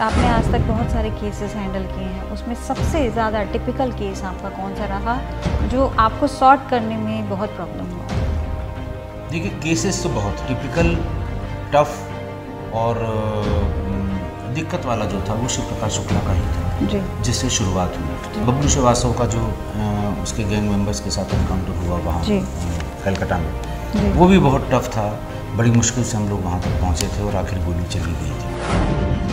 आपने आज तक बहुत सारे केसेस हैंडल किए हैं। उसमें सबसे ज़्यादा टिपिकल केस आपका कौन सा रहा जो आपको सॉर्ट करने में बहुत प्रॉब्लम हुआ? देखिए केसेस तो बहुत टिपिकल टफ और दिक्कत वाला जो था वो शिव प्रकाश शुक्ला का ही था जी। जिससे शुरुआत हुई। बबलू श्रीवास्तव का जो उसके गैंग मेंबर्स के साथ एनकाउंटर हुआ वहाँ कलकत्ता में वो भी बहुत टफ था। बड़ी मुश्किल से हम लोग वहाँ तक पहुँचे थे और आखिर गोली चली गई थी।